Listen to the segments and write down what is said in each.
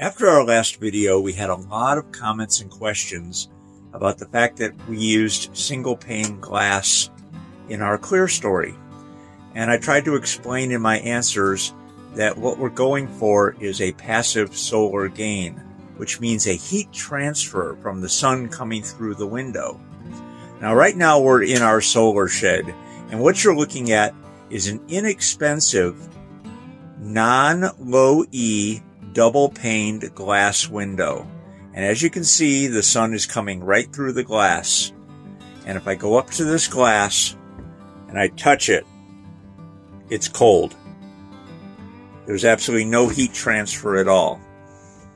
After our last video, we had a lot of comments and questions about the fact that we used single pane glass in our clerestory. And I tried to explain in my answers that what we're going for is a passive solar gain, which means a heat transfer from the sun coming through the window. Now, right now we're in our solar shed, and what you're looking at is an inexpensive, non-low E double paned glass window. And as you can see, the sun is coming right through the glass. And if I go up to this glass and I touch it, it's cold. There's absolutely no heat transfer at all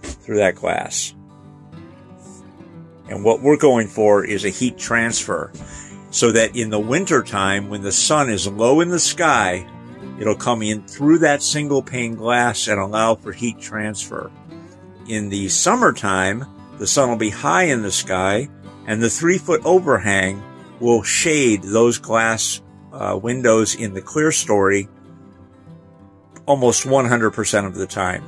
through that glass. And what we're going for is a heat transfer so that in the winter time when the sun is low in the sky, It'll come in through that single pane glass and allow for heat transfer. In the summertime, the sun will be high in the sky and the three foot overhang will shade those glass uh, windows in the clerestory almost 100% of the time.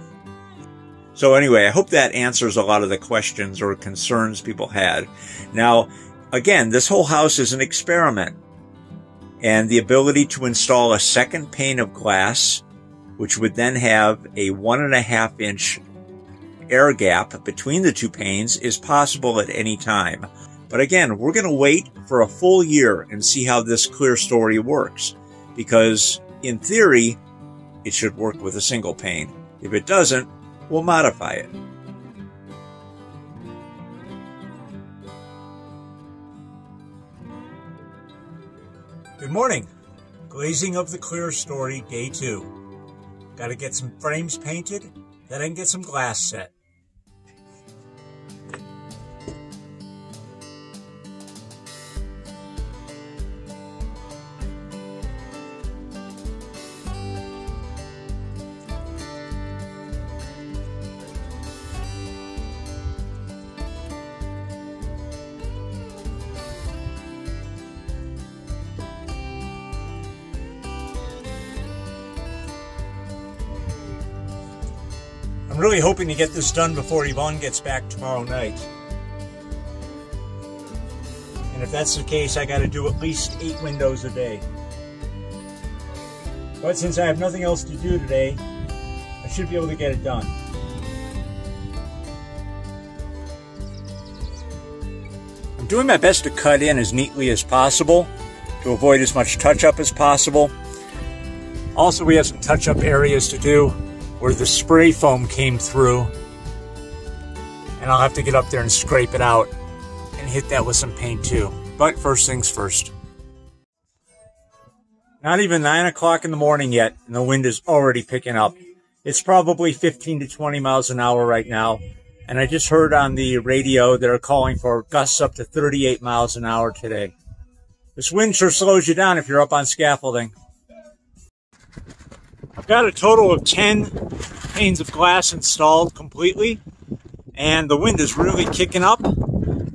So anyway, I hope that answers a lot of the questions or concerns people had. Now, again, this whole house is an experiment and the ability to install a second pane of glass, which would then have a one and a half inch air gap between the two panes is possible at any time. But again, we're going to wait for a full year and see how this clerestory works because in theory, it should work with a single pane. If it doesn't, we'll modify it. Good morning. Glazing of the Clerestory, day two. Got to get some frames painted, then I can get some glass set. I'm really hoping to get this done before Yvonne gets back tomorrow night. And if that's the case, I got to do at least eight windows a day. But since I have nothing else to do today, I should be able to get it done. I'm doing my best to cut in as neatly as possible to avoid as much touch-up as possible. Also, we have some touch-up areas to do where the spray foam came through. And I'll have to get up there and scrape it out and hit that with some paint too. But first things first. Not even 9 o'clock in the morning yet, and the wind is already picking up. It's probably 15 to 20 miles an hour right now. And I just heard on the radio they're calling for gusts up to 38 miles an hour today. This wind sure slows you down if you're up on scaffolding. I've got a total of 10 panes of glass installed completely, and the wind is really kicking up,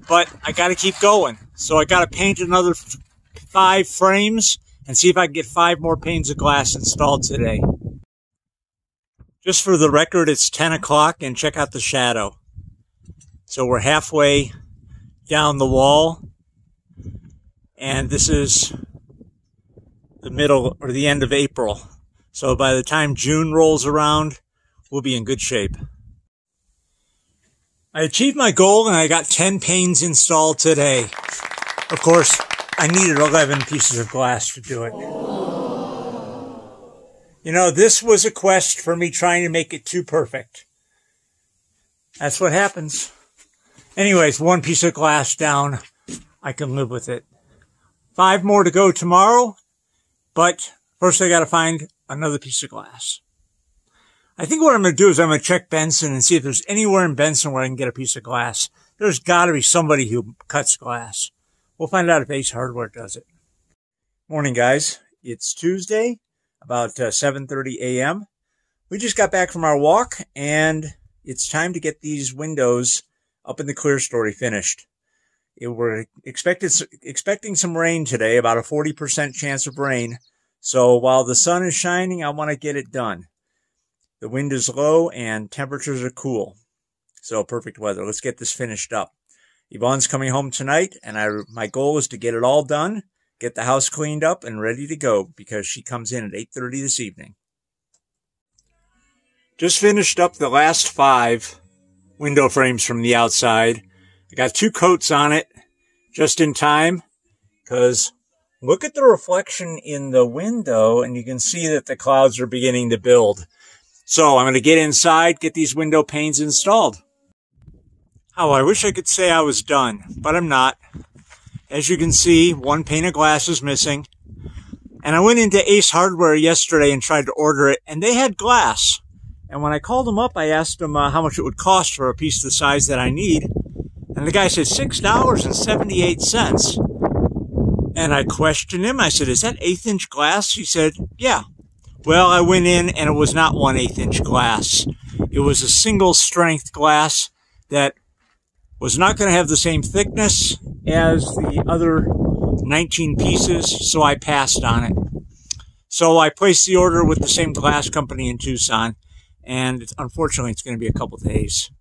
but I got to keep going. So I got to paint another five frames and see if I can get five more panes of glass installed today. Just for the record, it's 10 o'clock and check out the shadow. So we're halfway down the wall and this is the middle or the end of April. So by the time June rolls around, we'll be in good shape. I achieved my goal and I got 10 panes installed today. Of course, I needed 11 pieces of glass to do it. You know, this was a quest for me trying to make it too perfect. That's what happens. Anyways, one piece of glass down. I can live with it. Five more to go tomorrow, but first I gotta find another piece of glass. I think what I'm going to do is I'm going to check Benson and see if there's anywhere in Benson where I can get a piece of glass. There's got to be somebody who cuts glass. We'll find out if Ace Hardware does it. Morning, guys. It's Tuesday, about uh, 7.30 a.m. We just got back from our walk, and it's time to get these windows up in the clerestory finished. It, we're expected, expecting some rain today, about a 40% chance of rain. So while the sun is shining, I want to get it done. The wind is low and temperatures are cool. So perfect weather. Let's get this finished up. Yvonne's coming home tonight, and I my goal is to get it all done, get the house cleaned up and ready to go because she comes in at 8:30 this evening. Just finished up the last five window frames from the outside. I got two coats on it just in time because look at the reflection in the window and you can see that the clouds are beginning to build. So I'm going to get inside, get these window panes installed. Oh, I wish I could say I was done, but I'm not. As you can see, one pane of glass is missing. And I went into Ace Hardware yesterday and tried to order it, and they had glass. And when I called them up, I asked them uh, how much it would cost for a piece the size that I need. And the guy said $6.78. And I questioned him. I said, is that eighth inch glass? He said, yeah. Well, I went in and it was not one eighth inch glass. It was a single strength glass that was not going to have the same thickness as the other 19 pieces, so I passed on it. So I placed the order with the same glass company in Tucson, and unfortunately it's going to be a couple days.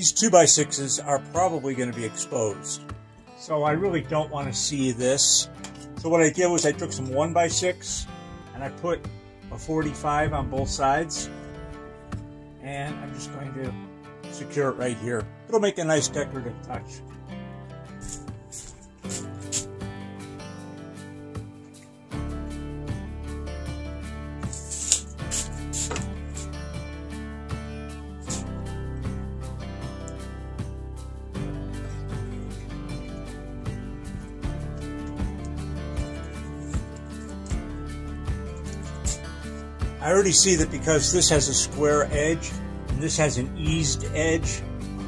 These 2x6s are probably going to be exposed. So I really don't want to see this. So what I did was I took some 1x6 and I put a 45 on both sides. And I'm just going to secure it right here. It'll make a nice decorative touch. I already see that because this has a square edge and this has an eased edge,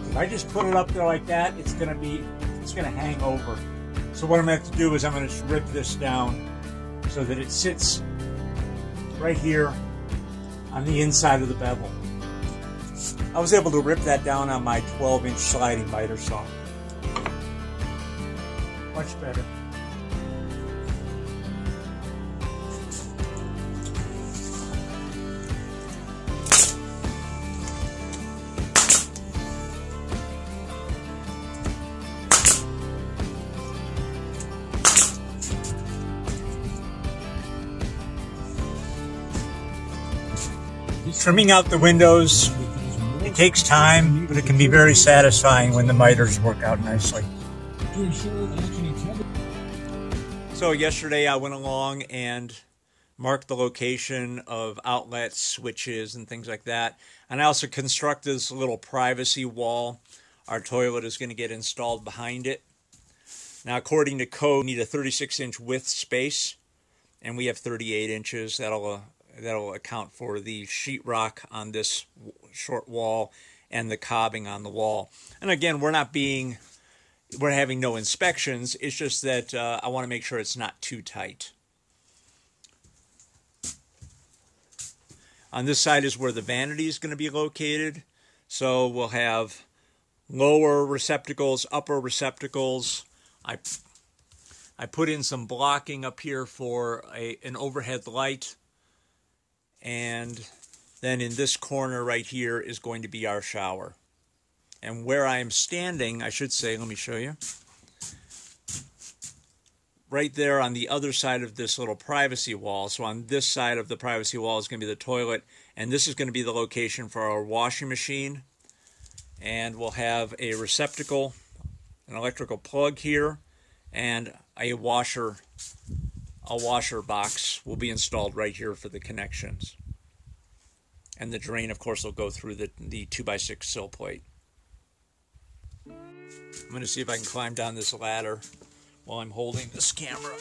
if I just put it up there like that, it's gonna be, it's gonna hang over. So what I'm gonna have to do is I'm gonna rip this down so that it sits right here on the inside of the bevel. I was able to rip that down on my 12 inch sliding miter saw. Much better. Trimming out the windows, it takes time, but it can be very satisfying when the miters work out nicely. So yesterday I went along and marked the location of outlets, switches, and things like that. And I also constructed this little privacy wall. Our toilet is going to get installed behind it. Now, according to code, we need a 36 inch width space, and we have 38 inches. That'll uh, that'll account for the sheetrock on this short wall and the cobbing on the wall. And again, we're not being, we're having no inspections. It's just that uh, I want to make sure it's not too tight. On this side is where the vanity is going to be located. So we'll have lower receptacles, upper receptacles. I I put in some blocking up here for a, an overhead light and then in this corner right here is going to be our shower. And where I am standing, I should say, let me show you. Right there on the other side of this little privacy wall. So on this side of the privacy wall is going to be the toilet. And this is going to be the location for our washing machine. And we'll have a receptacle, an electrical plug here, and a washer a washer box will be installed right here for the connections. And the drain, of course, will go through the, the 2x6 sill plate. I'm going to see if I can climb down this ladder while I'm holding this camera.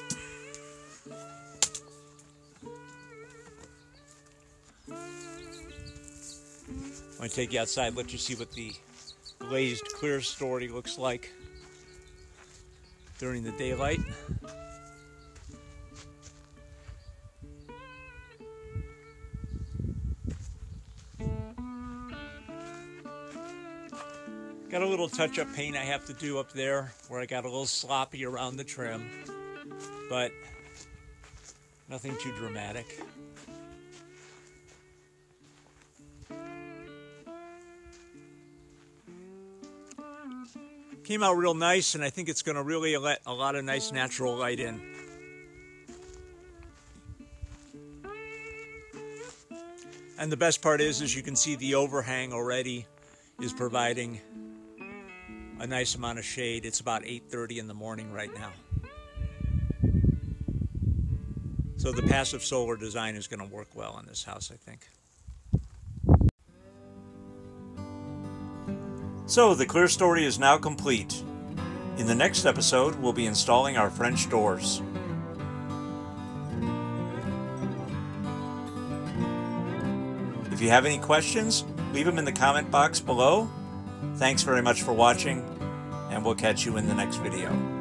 I'm going to take you outside, let you see what the glazed clerestory looks like during the daylight. Got a little touch-up paint I have to do up there where I got a little sloppy around the trim, but nothing too dramatic. Came out real nice, and I think it's going to really let a lot of nice natural light in. And the best part is, as you can see, the overhang already is providing a nice amount of shade. It's about 8.30 in the morning right now. So the passive solar design is going to work well on this house, I think. So the clerestory is now complete. In the next episode, we'll be installing our French doors. If you have any questions, leave them in the comment box below. Thanks very much for watching, and we'll catch you in the next video.